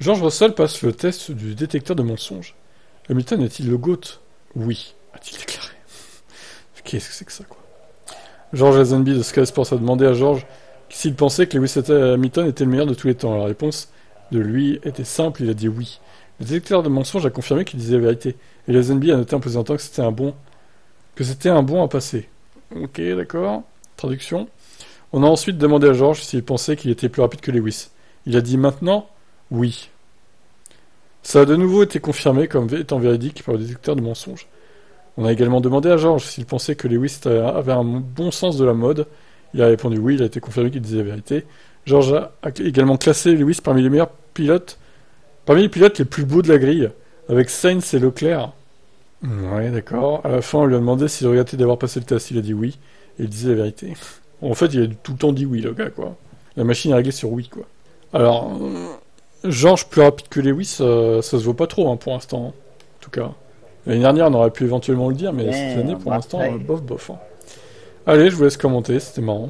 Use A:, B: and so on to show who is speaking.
A: George Russell passe le test du détecteur de mensonges. Hamilton est-il le GOAT? Oui, a-t-il déclaré. Qu'est-ce que c'est que ça, quoi? George Lazenby de Sky Sports a demandé à George s'il pensait que Lewis Hamilton était le meilleur de tous les temps. La réponse de lui était simple, il a dit oui. Le détecteur de mensonges a confirmé qu'il disait la vérité. Et Lazenby a noté en plaisantant que c'était un bon que c'était un bon à passer. Ok, d'accord. Traduction. On a ensuite demandé à George s'il pensait qu'il était plus rapide que Lewis. Il a dit maintenant oui. Ça a de nouveau été confirmé comme étant véridique par le détecteur de mensonges. On a également demandé à George s'il pensait que Lewis avait un bon sens de la mode. Il a répondu oui, il a été confirmé qu'il disait la vérité. George a également classé Lewis parmi les meilleurs pilotes, parmi les pilotes les plus beaux de la grille, avec Sainz et Leclerc. Ouais, d'accord. À la fin, on lui a demandé s'il regrettait d'avoir passé le test. Il a dit oui, et il disait la vérité. En fait, il a tout le temps dit oui, le gars, quoi. La machine est réglée sur oui, quoi. Alors, George plus rapide que Lewis, ça, ça se voit pas trop, hein, pour l'instant. En tout cas. L'année dernière, on aurait pu éventuellement le dire, mais cette année, pour l'instant, bof, bof. hein. Allez, je vous laisse commenter, c'était marrant.